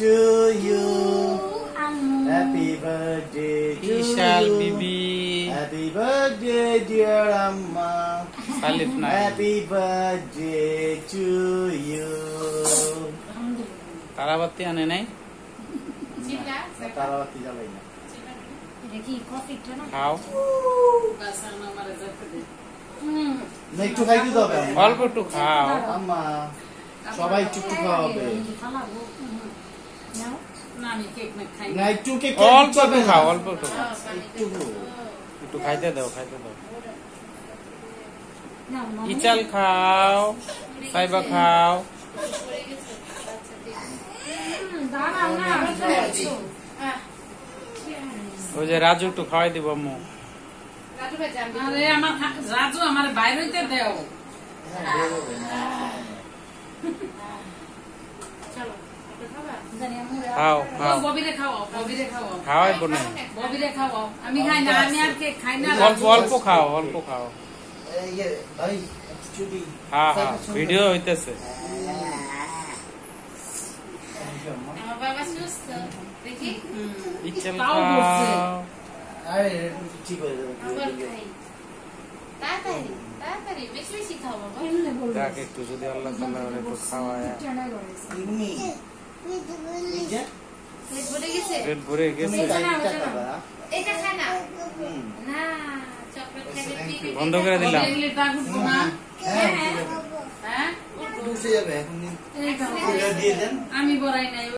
to you. Happy birthday to Ishal you. Happy birthday, dear Amma. Happy birthday to you. তারাবাতি আনে নাই তারাবাতি জ্বালাই না। খাও একটু খাইতে হবে আম্মা। অল্প একটু খাও আম্মা সবাই একটু একটু খাওয়াবে না একটু কেক অল্প একটু খাও অল্প একটু একটু একটু খাইতে দাও খাইতে দাও। ইচাল খাও সাইবা খাও। ওই যে রাজু একটু খাওয়াই দিব আম্মু। আরে আমার খা- রাজু আমার বাইরে দেও। খাও খাও। ববিরে ববিরে খাওয়াও। খাওয়াই বোনে। ববিরে খাওয়াও। আমি খাই না আমি আর কেক খাই না অল্প অল্প খাও অল্প খাও। ইয়ে, ভাই হ্যাঁ হ্যাঁ ভিডিও হইতেছে। আমার বাবা সুস্থ দেখি? ইচাল খাও। আরে ঠিক হয়ে যাবে তাড়াতাড়ি তাড়াতাড়ি বেশি বেশি খাও বাবা। একটু যদি আল্লাহ তাআলা খাওয়ায় তুমি এই যে, পেট ভরে গেছে পেট ভরে গেছে। এটা না? বন্ধ করে দিলাম। হ্যাঁ হ্যাঁ। দেন। আমি বড়াই নাই।